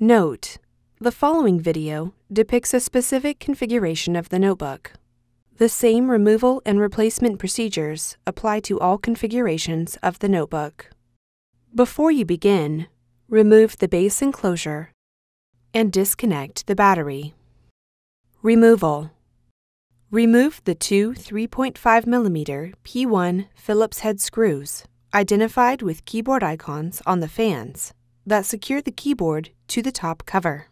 Note: The following video depicts a specific configuration of the notebook. The same removal and replacement procedures apply to all configurations of the notebook. Before you begin, remove the base enclosure and disconnect the battery. Removal Remove the two 3.5mm P1 Phillips head screws identified with keyboard icons on the fans that secure the keyboard to the top cover.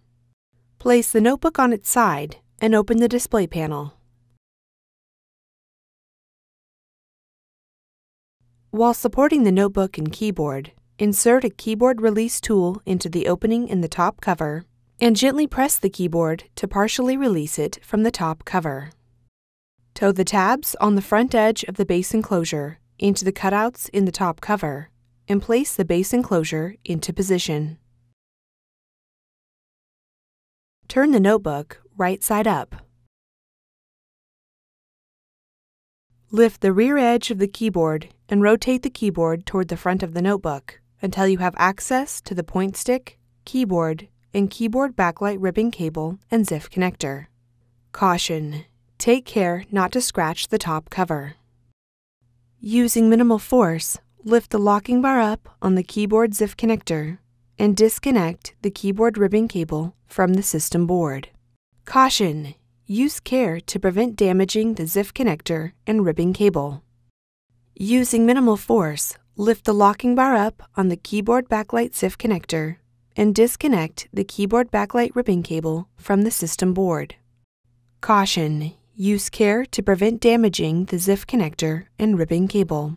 Place the notebook on its side and open the display panel. While supporting the notebook and keyboard, insert a keyboard release tool into the opening in the top cover and gently press the keyboard to partially release it from the top cover. Tow the tabs on the front edge of the base enclosure into the cutouts in the top cover and place the base enclosure into position. Turn the notebook right side up. Lift the rear edge of the keyboard and rotate the keyboard toward the front of the notebook until you have access to the point stick, keyboard, and keyboard backlight ribbon cable and ZIF connector. Caution! Take care not to scratch the top cover. Using minimal force, lift the locking bar up on the keyboard ZIF connector and disconnect the keyboard ribbon cable from the system board. Caution! Use care to prevent damaging the ZIF connector and ribbon cable. Using minimal force, lift the locking bar up on the keyboard backlight ZIF connector and disconnect the keyboard backlight ribbon cable from the system board. Caution! Use care to prevent damaging the ZIF connector and ribbon cable.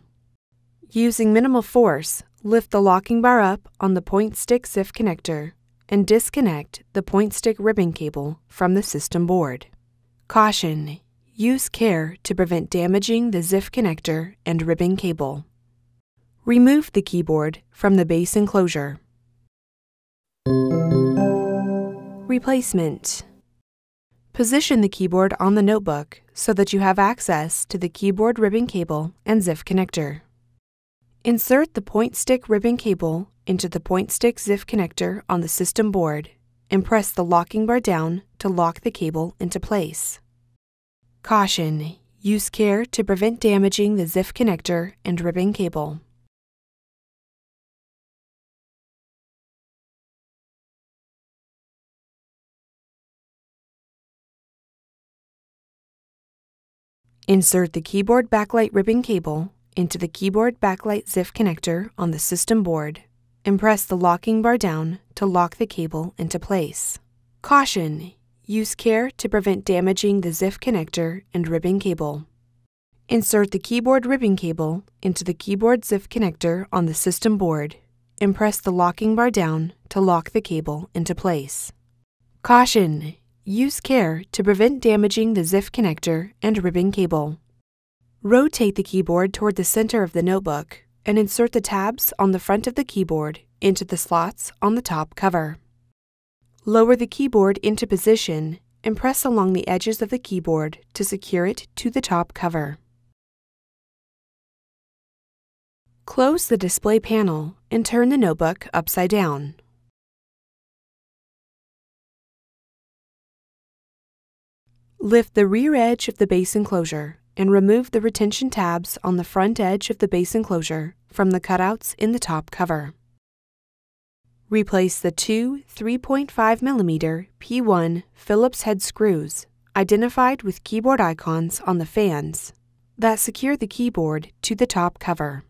Using minimal force, lift the locking bar up on the point stick ZIF connector and disconnect the point stick ribbon cable from the system board. Caution! Use care to prevent damaging the ZIF connector and ribbon cable. Remove the keyboard from the base enclosure. Replacement Position the keyboard on the notebook so that you have access to the keyboard ribbon cable and ZIF connector. Insert the point stick ribbon cable into the point stick ZIF connector on the system board and press the locking bar down to lock the cable into place. Caution! Use care to prevent damaging the ZIF connector and ribbon cable. Insert the keyboard backlight ribbon cable into the keyboard backlight ZIF connector on the system board and press the locking bar down to lock the cable into place. Caution! Use care to prevent damaging the ZIF connector and ribbon cable. Insert the keyboard ribbon cable into the keyboard ZIF connector on the system board and press the locking bar down to lock the cable into place. Caution! Use care to prevent damaging the ZIF connector and ribbon cable. Rotate the keyboard toward the center of the notebook and insert the tabs on the front of the keyboard into the slots on the top cover. Lower the keyboard into position and press along the edges of the keyboard to secure it to the top cover. Close the display panel and turn the notebook upside down. Lift the rear edge of the base enclosure and remove the retention tabs on the front edge of the base enclosure from the cutouts in the top cover. Replace the two 3.5mm P1 Phillips head screws identified with keyboard icons on the fans that secure the keyboard to the top cover.